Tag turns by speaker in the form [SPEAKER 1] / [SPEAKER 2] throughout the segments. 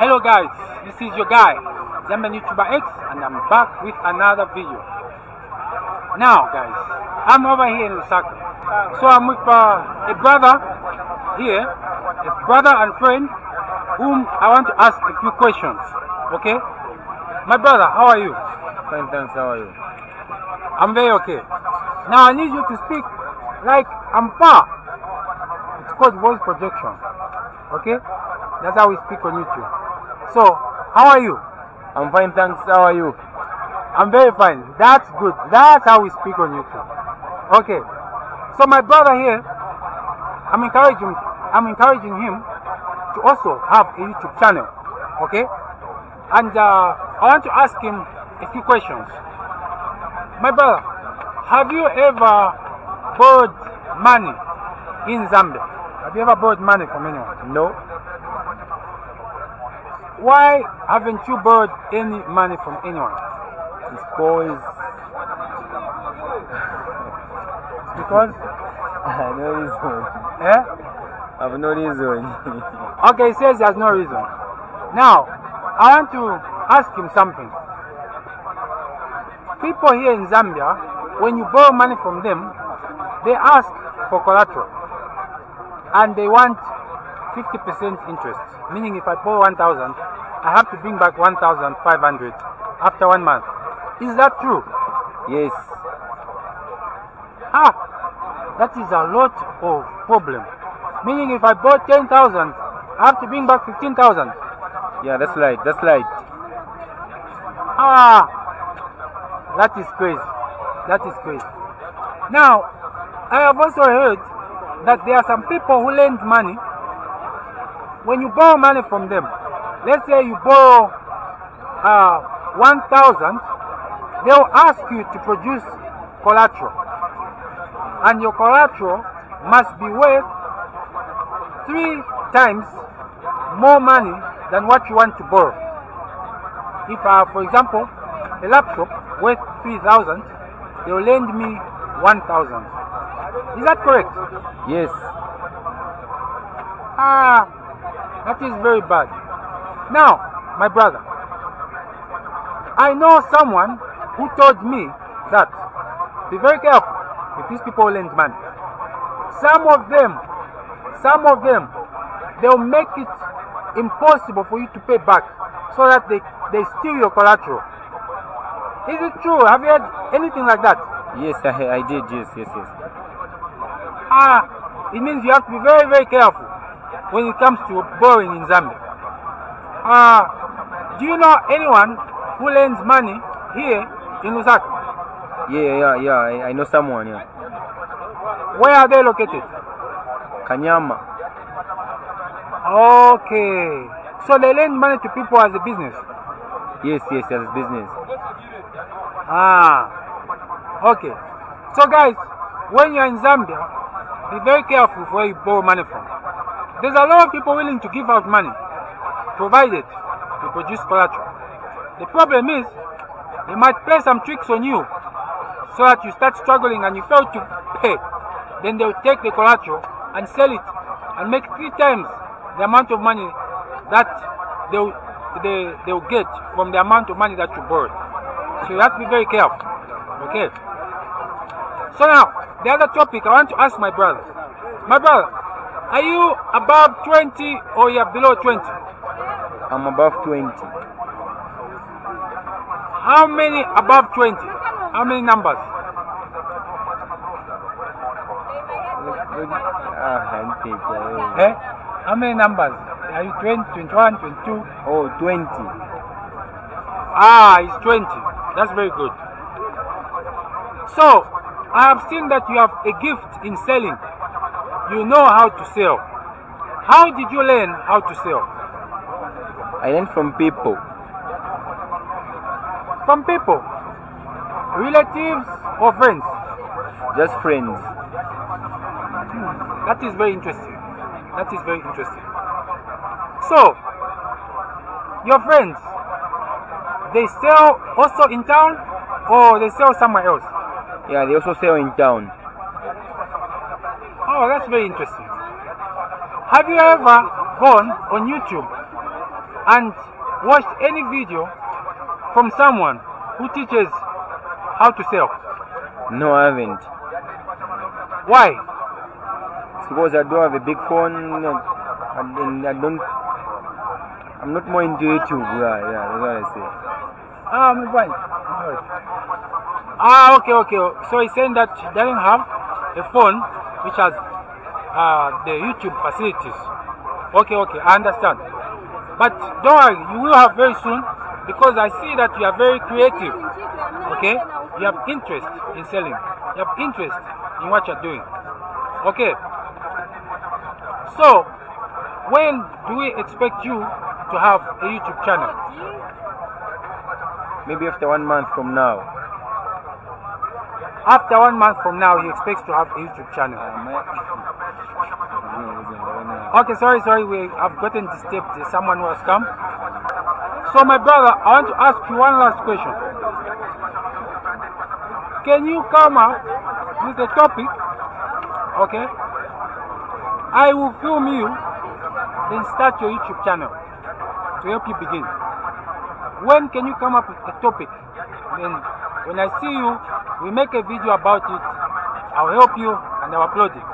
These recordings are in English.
[SPEAKER 1] Hello guys, this is your guy, Zambian YouTuber X, and I'm back with another video. Now guys, I'm over here in Lusaka. So I'm with uh, a brother here, a brother and friend, whom I want to ask a few questions. Okay? My brother, how are you?
[SPEAKER 2] Fine, thanks. How are you?
[SPEAKER 1] I'm very okay. Now I need you to speak like I'm far. It's called voice projection. Okay? That's how we speak on YouTube. So, how are you?
[SPEAKER 2] I'm fine, thanks. How are you?
[SPEAKER 1] I'm very fine. That's good. That's how we speak on YouTube. Okay. So my brother here, I'm encouraging I'm encouraging him to also have a YouTube channel. Okay? And uh, I want to ask him a few questions. My brother, have you ever borrowed money in Zambia? Have you ever borrowed money from anyone?
[SPEAKER 2] No.
[SPEAKER 1] Why haven't you borrowed any money from anyone?
[SPEAKER 2] It's because
[SPEAKER 1] Because
[SPEAKER 2] I have no reason.
[SPEAKER 1] eh?
[SPEAKER 2] I have no reason.
[SPEAKER 1] Okay, he says there's no reason. Now, I want to ask him something. People here in Zambia, when you borrow money from them, they ask for collateral. And they want 50% interest. Meaning if I borrow 1,000, I have to bring back 1,500 after one month. Is that true?
[SPEAKER 2] yes.
[SPEAKER 1] Ah, that is a lot of problem. Meaning if I bought 10,000, I have to bring back 15,000.
[SPEAKER 2] Yeah, that's right. That's right.
[SPEAKER 1] Ah, that is crazy. That is crazy. Now, I have also heard that there are some people who lend money. When you borrow money from them, let's say you borrow uh, 1,000, they'll ask you to produce collateral. And your collateral must be worth three times more money than what you want to borrow. If, uh, for example, a laptop worth 3,000, they will lend me 1,000. Is that correct?
[SPEAKER 2] Yes.
[SPEAKER 1] Ah, that is very bad. Now, my brother, I know someone who told me that be very careful if these people lend money. Some of them, some of them, they'll make it impossible for you to pay back so that they, they steal your collateral. Is it true? Have you heard anything like that?
[SPEAKER 2] Yes, I, I did. Yes, yes, yes.
[SPEAKER 1] Ah, it means you have to be very, very careful when it comes to borrowing in Zambia. Ah, do you know anyone who lends money here in Lusaka?
[SPEAKER 2] Yeah, yeah, yeah. I, I know someone. Yeah.
[SPEAKER 1] Where are they located?
[SPEAKER 2] Kanyama.
[SPEAKER 1] Okay. So they lend money to people as a business.
[SPEAKER 2] Yes, yes, yes. Business.
[SPEAKER 1] Ah. Okay. So guys, when you're in Zambia, be very careful where you borrow money from. There's a lot of people willing to give out money, provided you produce collateral. The problem is, they might play some tricks on you so that you start struggling and you fail to pay. Then they'll take the collateral and sell it and make three times the amount of money that they'll, they, they'll get from the amount of money that you borrowed. So you have to be very careful. Okay. So now, the other topic I want to ask my brother. My brother, are you above 20 or you're below 20?
[SPEAKER 2] I'm above 20.
[SPEAKER 1] How many above 20? How many numbers?
[SPEAKER 2] Ah. Uh,
[SPEAKER 1] Eh? How many numbers? Are you 20, 21, 22?
[SPEAKER 2] oh, 20.
[SPEAKER 1] Ah, it's 20. That's very good. So, I have seen that you have a gift in selling. You know how to sell. How did you learn how to sell?
[SPEAKER 2] I learned from people.
[SPEAKER 1] From people, relatives or friends.
[SPEAKER 2] Just friends.
[SPEAKER 1] Hmm, that is very interesting. That is very interesting. So, your friends, they sell also in town or they sell somewhere else?
[SPEAKER 2] Yeah, they also sell in town.
[SPEAKER 1] Oh, that's very interesting. Have you ever gone on YouTube and watched any video from someone who teaches how to sell?
[SPEAKER 2] No, I haven't.
[SPEAKER 1] Why?
[SPEAKER 2] It's because I don't have a big phone and, I don't. I'm not more into YouTube. Yeah, yeah, that's what I say.
[SPEAKER 1] Ah, my point. Ah, okay, okay. So he's saying that he doesn't have a phone which has uh, the YouTube facilities. Okay, okay, I understand. But don't worry, you will have very soon because I see that you are very creative. Okay, you have interest in selling. You have interest in what you're doing. Okay. So, when do we expect you to have a YouTube channel?
[SPEAKER 2] Maybe after one month from now.
[SPEAKER 1] After one month from now, he expects to have a YouTube channel. Okay, sorry, sorry, we have gotten disturbed. Someone who has come. So, my brother, I want to ask you one last question. Can you come up with a topic? Okay. I will film you, then start your YouTube channel to help you begin. When can you come up with a topic? Then, when I see you, we make a video about it. I'll help you and I'll upload it.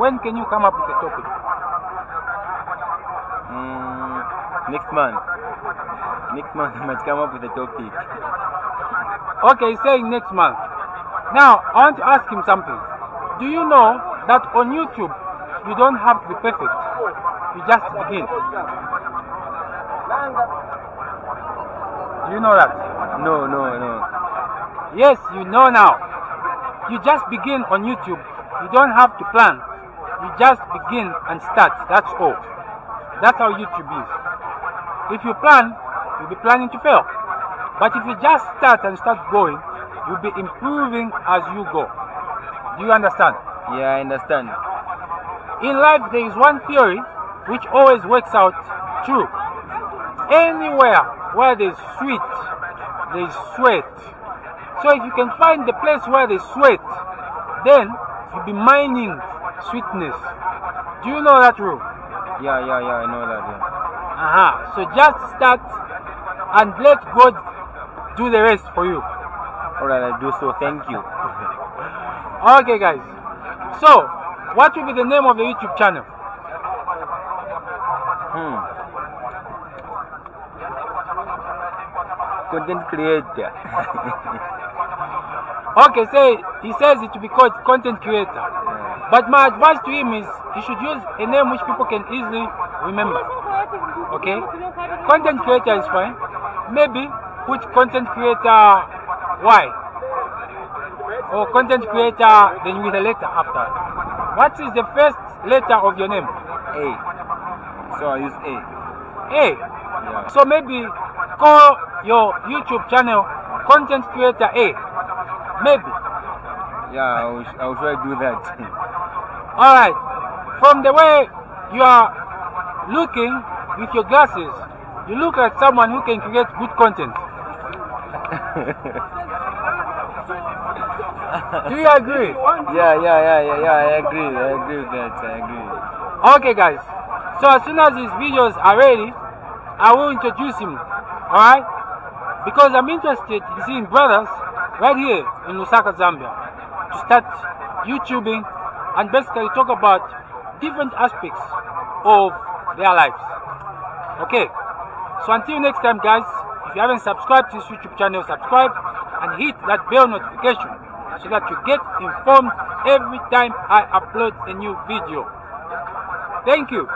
[SPEAKER 1] When can you come up with a topic?
[SPEAKER 2] Next month. Next month I might come up with a topic.
[SPEAKER 1] Okay, he's saying next month. Now, I want to ask him something. Do you know that on YouTube, you don't have to be perfect. You just begin. Do you know that?
[SPEAKER 2] No, no, no.
[SPEAKER 1] Yes, you know now. You just begin on YouTube. You don't have to plan. You just begin and start. That's all. That's how YouTube is. If you plan, you'll be planning to fail. But if you just start and start going, you'll be improving as you go. Do you understand?
[SPEAKER 2] Yeah, I understand.
[SPEAKER 1] In life, there is one theory which always works out true. Anywhere where there's sweet, there's sweat. So if you can find the place where there's sweat, then you'll be mining sweetness. Do you know that rule?
[SPEAKER 2] Yeah, yeah, yeah, I know that. Yeah.
[SPEAKER 1] Uh-huh. So just start and let God do the rest for you.
[SPEAKER 2] Alright, I'll do so. Thank you.
[SPEAKER 1] Okay, guys. So, what will be the name of the YouTube channel?
[SPEAKER 2] Hmm. Content creator.
[SPEAKER 1] Okay, say he says it to be called content creator. But my advice to him is he should use a name which people can easily remember. Okay? Content creator is fine. Maybe put content creator Y. Or content creator then with a letter after. What is the first letter of your name?
[SPEAKER 2] A. So I use A.
[SPEAKER 1] A.
[SPEAKER 2] Yeah.
[SPEAKER 1] So maybe call your YouTube channel content creator A. Maybe.
[SPEAKER 2] Yeah, I will, I will try to do that.
[SPEAKER 1] Alright. From the way you are looking with your glasses, you look like someone who can create good content. Do you agree?
[SPEAKER 2] yeah, yeah, yeah, yeah, yeah. I agree. I agree with that. I agree.
[SPEAKER 1] Okay, guys. So as soon as these videos are ready, I will introduce him. Alright? Because I'm interested in seeing brothers right here in Lusaka, Zambia, to start YouTubing and basically talk about different aspects of their lives. Okay? So until next time, guys, if you haven't subscribed to this YouTube channel, subscribe and hit that bell notification so that you get informed every time I upload a new video. Thank you.